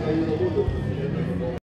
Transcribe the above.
というとで。